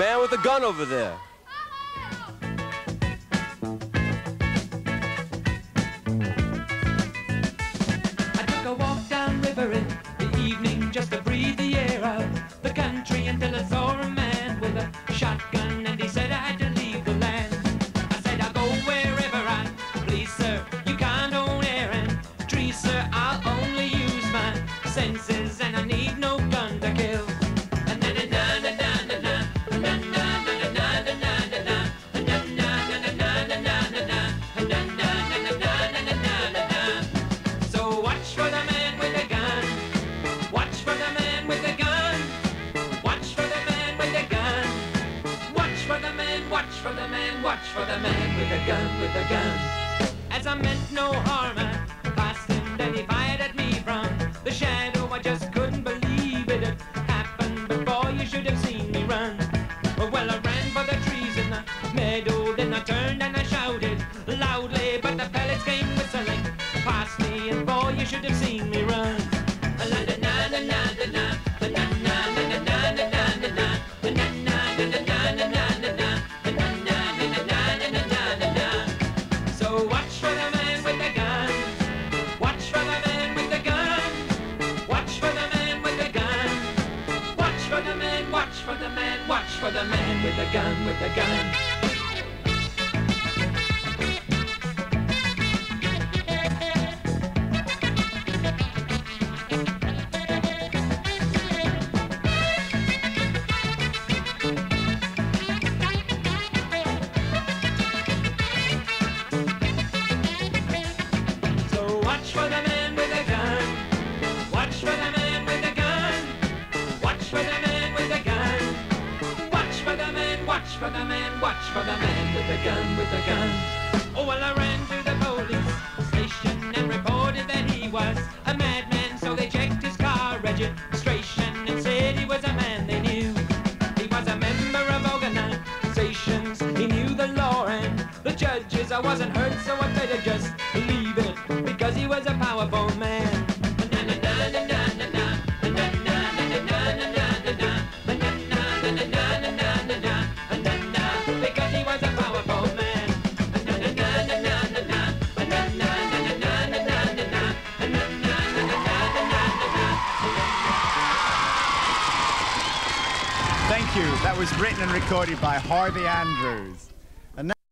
man with a gun over there. I took a walk down river in the evening just to breathe the air out the country until I saw a man with a shotgun and he said I had to leave the land. I said I'll go wherever I please, sir. You can't own air and trees, sir. I'll only use my senses and I need no watch for the man, watch for the man with a gun, with a gun. As I meant no harm, I passed him, then he fired at me from the shadow. I just couldn't believe it had happened before you should have seen me run. Well, I ran for the trees in the meadow, then I turned and I shouted loudly, but the pellets came whistling past me, and boy, you should have seen me run. For the man with the gun, with the gun. For the watch for the man, watch for the man with the gun, with the gun. Oh, well, I ran to the police station and reported that he was a madman. So they checked his car registration and said he was a man they knew. He was a member of organizations. He knew the law and the judges. I wasn't hurt, so I You. That was written and recorded by Harvey Andrews.